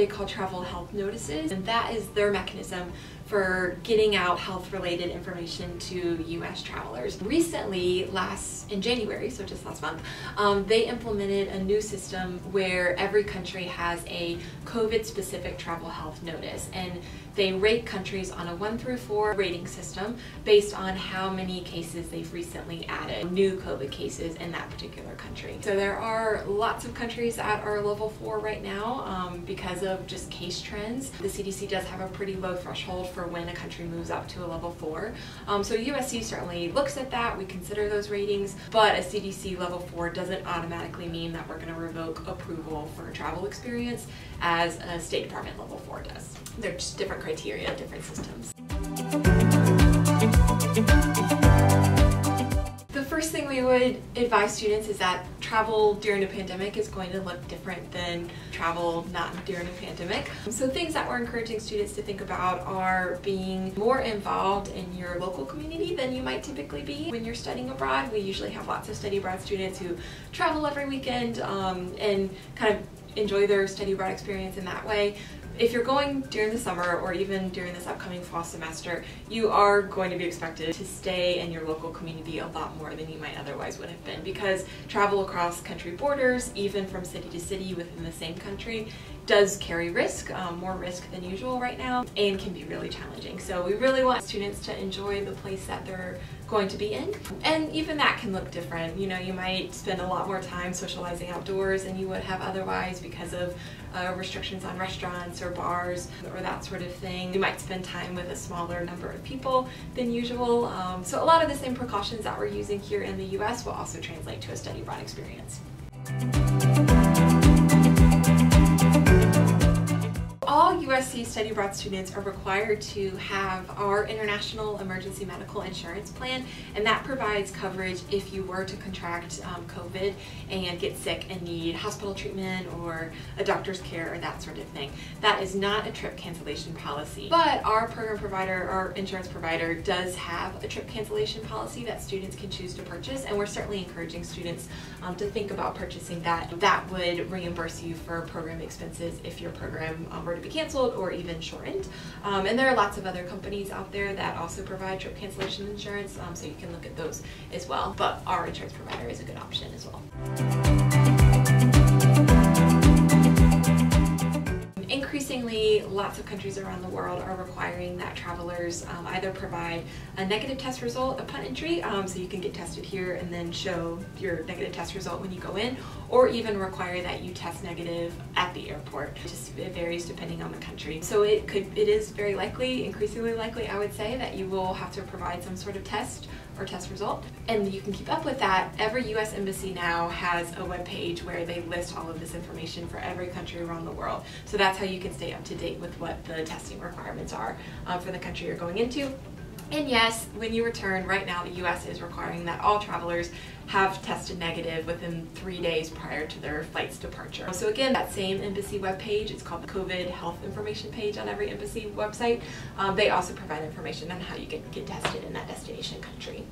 they call travel health notices, and that is their mechanism for getting out health-related information to U.S. travelers. Recently, last in January, so just last month, um, they implemented a new system where every country has a COVID-specific travel health notice, and they rate countries on a one through four rating system based on how many cases they've recently added, new COVID cases in that particular country. So there are lots of countries that are level four right now um, because of just case trends. The CDC does have a pretty low threshold for for when a country moves up to a level four. Um, so USC certainly looks at that. We consider those ratings, but a CDC level four doesn't automatically mean that we're going to revoke approval for a travel experience as a State Department level four does. They're just different criteria, different systems. Would advise students is that travel during a pandemic is going to look different than travel not during a pandemic. So things that we're encouraging students to think about are being more involved in your local community than you might typically be when you're studying abroad. We usually have lots of study abroad students who travel every weekend um, and kind of enjoy their study abroad experience in that way if you're going during the summer or even during this upcoming fall semester, you are going to be expected to stay in your local community a lot more than you might otherwise would have been because travel across country borders, even from city to city within the same country, does carry risk, um, more risk than usual right now, and can be really challenging. So we really want students to enjoy the place that they're going to be in. And even that can look different. You know, you might spend a lot more time socializing outdoors than you would have otherwise because of uh, restrictions on restaurants or bars or that sort of thing. You might spend time with a smaller number of people than usual. Um, so a lot of the same precautions that we're using here in the US will also translate to a study abroad experience. USC study abroad students are required to have our International Emergency Medical Insurance Plan, and that provides coverage if you were to contract um, COVID and get sick and need hospital treatment or a doctor's care or that sort of thing. That is not a trip cancellation policy, but our program provider, our insurance provider, does have a trip cancellation policy that students can choose to purchase, and we're certainly encouraging students um, to think about purchasing that. That would reimburse you for program expenses if your program um, were to be canceled canceled or even shortened. Um, and there are lots of other companies out there that also provide trip cancellation insurance, um, so you can look at those as well. But our insurance provider is a good option as well. Increasingly, lots of countries around the world are requiring that travelers um, either provide a negative test result upon entry, um, so you can get tested here and then show your negative test result when you go in, or even require that you test negative at the airport. It just it varies depending on the country. So it could, it is very likely, increasingly likely, I would say, that you will have to provide some sort of test or test result. And you can keep up with that. Every US embassy now has a web page where they list all of this information for every country around the world. So that's how you can stay up to date with what the testing requirements are uh, for the country you're going into. And yes, when you return, right now the US is requiring that all travelers have tested negative within three days prior to their flight's departure. So again, that same embassy webpage, it's called the COVID health information page on every embassy website. Um, they also provide information on how you get, get tested in that destination country.